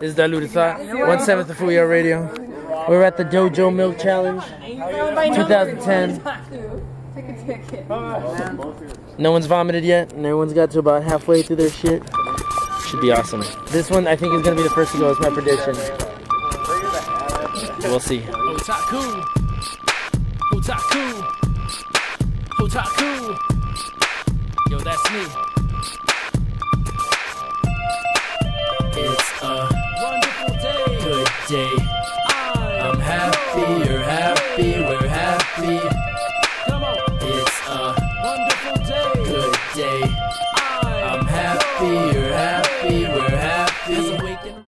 This is Diluted Thought, one seventh of Fuyo Radio. We're at the Dojo Milk Challenge 2010. Take a ticket. No one's vomited yet, and everyone's got to about halfway through their shit. Should be awesome. This one, I think, is gonna be the first to go. It's my prediction. We'll see. Otaku. Otaku. Otaku. Yo, that's me. Day. I'm happy, you're happy, we're happy. It's a wonderful day. Good day. I'm happy, you're happy, we're happy.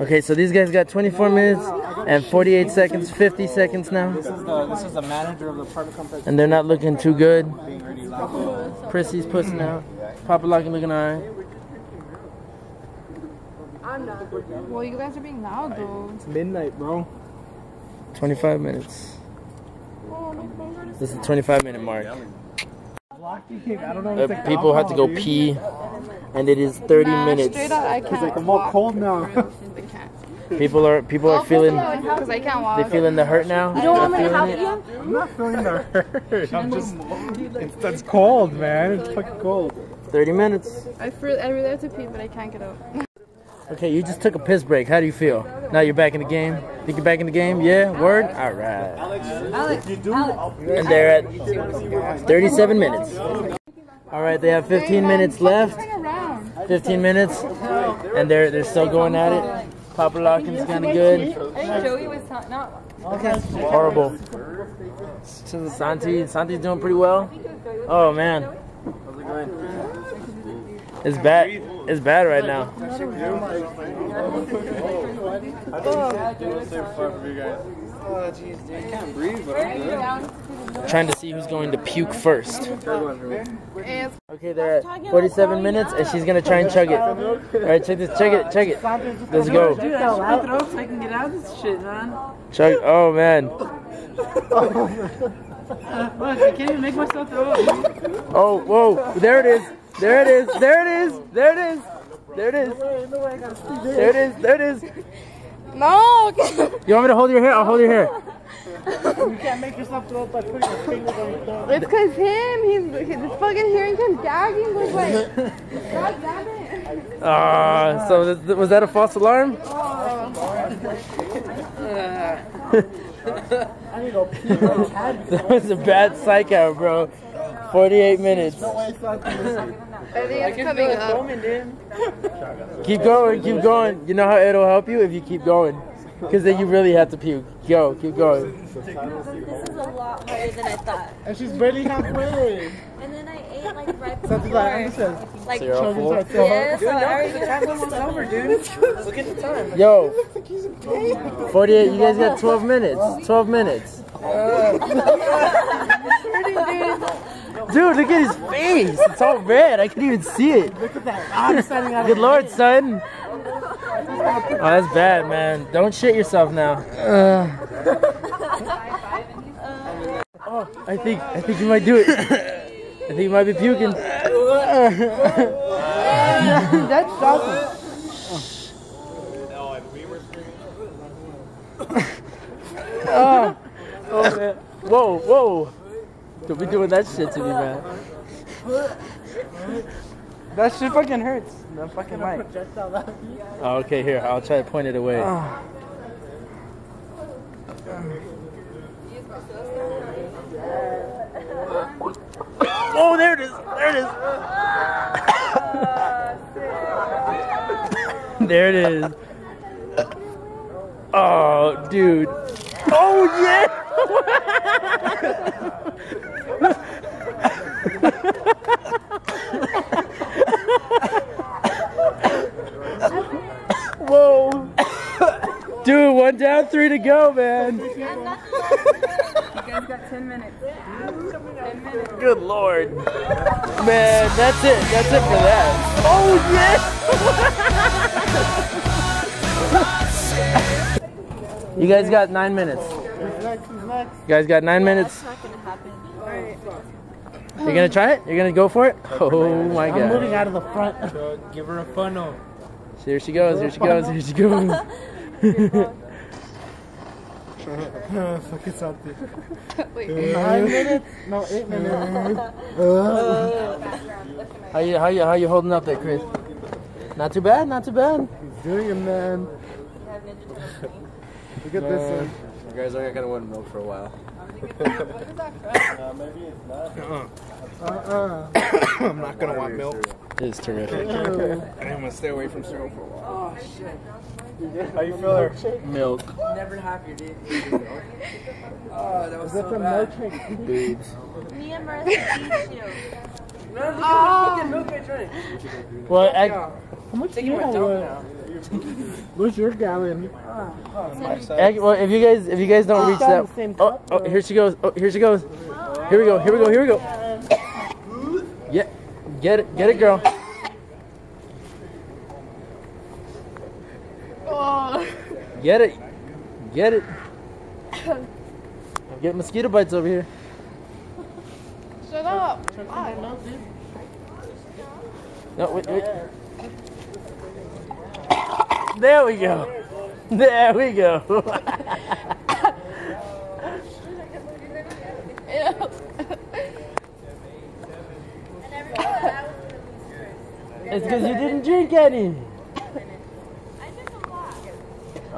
Okay, so these guys got 24 minutes and 48 seconds, 50 seconds now, This is the this is the manager of the private company. and they're not looking too good. Prissy's pussing out. Papa Locking looking alright. Well, you guys are being loud though. It's midnight, bro. 25 minutes. This is the 25 minute mark. I don't know. Uh, if it's like people have to go pee, and it is 30 Nah, minutes. Straight up, I can't. like, I'm all cold now. real. I can't. People are people are feeling I can't walk. they feeling the hurt now. You don't want me to help feeling it. you? I'm not feeling the hurt. I'm just. It's, it's cold, man. It's fucking cold. 30 minutes. I feel I really have to pee, but I can't get out. Okay, you just took a piss break. How do you feel? Now you're back in the game. Think you're back in the game? Yeah. Word. All right. Alex, And they're at 37 minutes. All right, they have 15 minutes left. 15 minutes, and they're they're still going at it. Papa Lockin's kind of good. I think Joey was not. Horrible. Santi, Santi's doing pretty well. Oh man, it's bad. It's bad right now. Trying to see who's going to puke first. Okay, they're at 47 minutes, and she's gonna try and chug it. All right, check this. Chug it. Chug it. Let's go. Dude, I spit it so I can get out of this shit, man. Chug. Oh man. Look, I can't even make myself throw up. Oh, whoa. There it is. There it is. There it is. There it is. There it is. There it is. There it is. no. You want me to hold your hair? I'll hold your hair. You can't make yourself throw up by putting your fingers on your thumb. it's cause him. He's, he's fucking hearing him gagging. Was like, God damn it. Ah, so th- was that a false alarm? that was a bad psych out, bro. 48 minutes. I think it's coming up. Keep going, keep going. You know how it'll help you if you keep going. Because then you really have to puke. Go, keep going. This is a lot harder than I thought. And she's barely halfway. And then I ate like right Something like before. understand. Like, So you're all full? yeah, so I already over, dude. Look at the time. Yo, 48, you guys got 12 minutes. 12 minutes. Dude, look at his face. It's all red. I can't even see it. Look at that. I'm standing out Good lord, son. Oh, that's bad, man. Don't shit yourself now. Uh. Oh, I think I think you might do it. I think you might be puking. That's shocking. Oh, oh man. Whoa, whoa. Don't be doing that shit to me, man. That shit fucking hurts. The fucking mic. Oh, okay, here. I'll try to point it away. Oh, there it is. There it is. there it is. Oh, dude. Oh, yeah. Whoa. Dude, one down, three to go, man. You guys got 10 minutes. Good lord. Man, that's it. That's it for that. Oh, yes! you guys got nine minutes. You guys got nine minutes. That's not gonna happen. You're gonna try it? You're gonna go for it? Oh my god. I'm moving out of the front. Give her a funnel. Here she goes, here she goes, here she goes. Fuck it something. Nine minutes? No, eight minutes. Uh, how you how you how you holding up there, Chris? Not too bad, not too bad. He's doing it, man. Look at this one. Uh, you guys are gonna want milk for a while. Uh-uh. I'm not gonna want milk. It is terrific. And I'm gonna stay away from cereal for a while. Oh shit. How you feel her? Milk. Never happier, dude. oh, that was so bad. Boobs. Me and Marissa beat you. No, look at the ah. fucking milk I drank. Well, I, How much Taking my dog now. What's your gallon? Ah, I- well, if you guys if you guys don't reach that, oh, oh, here she goes. Oh, here she goes. Here we go. Here we go. Here we go. Yeah, get it, get it, girl. Get it, get it. Get mosquito bites over here. Shut up. No, wait, wait. There we go. There we go. it's because you didn't drink any.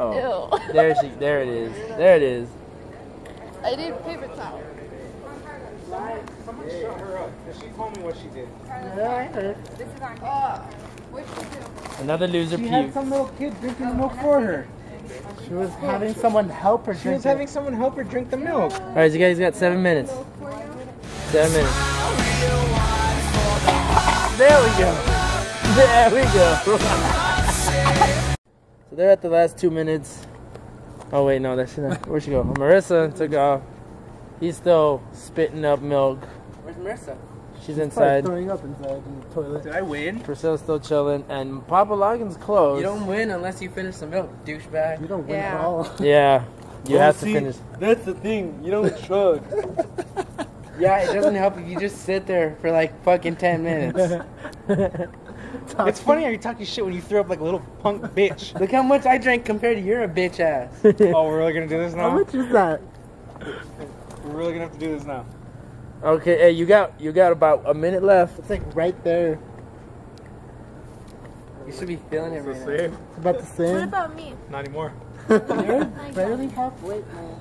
Oh, Ew. there she, there it is, there it is. I need paper towel. Someone shut her up. She told me what she did. Ah. Another loser She had puke. some little kid drinking the milk for her. She was having someone help her She drink was having someone help her drink the milk. All right, you guys got seven minutes. Seven minutes. There we go. There we go. so they're at the last two minutes. Oh wait, no, that's not. Where'd she go? Oh, Marissa took off. He's still spitting up milk. Where's Marissa? She's Probably inside. throwing up inside in the toilet. Did I win? Priscilla's still chilling, and Papa Logan's closed. You don't win unless you finish the milk, douchebag. You don't win Yeah. at all. Yeah, you Well, have to finish. That's the thing. You don't chug. Yeah, it doesn't help if you just sit there for like fucking 10 minutes. it's funny how you're talking shit when you throw up like a little punk bitch. Look how much I drank compared to you're a bitch ass. oh, we're really gonna do this now? How much is that? We're really gonna have to do this now. Okay, hey, you got you got about a minute left. It's like right there. You should be feeling it right now. Same. It's about the same. What about me? Not anymore. You're barely halfway, man.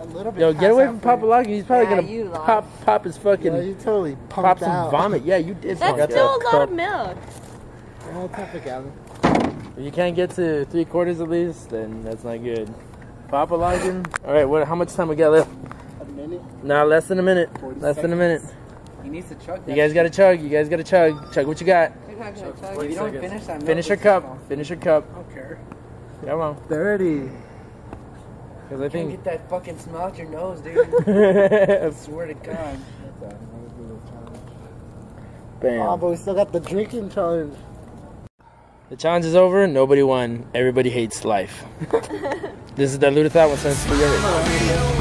A little bit. Yo, get away from halfway. Papa Logan. He's probably Yeah, gonna you lost. pop pop his fucking Yeah, you totally pop pumped some out. vomit. Yeah, you did. pump That's out. still a lot of milk. Half a gallon. If you can't get to three quarters at least, then that's not good. Papa Logan. All right, what? How much time we got left? A minute. Nah, less than a minute. 40 Less than a minute. He needs to chug. You guys gotta chug. You guys gotta chug. Chug what you got. Chug. chug. If you don't finish that milk, Finish your it's cup. gone. Finish your cup. I don't care. Come on. 30. Because I Can't think. get that fucking smell out your nose, dude. I swear to God. Bam. Oh, but we still got the drinking challenge. The challenge is over. Nobody won. Everybody hates life. this is Diluted Thought One Sense for your.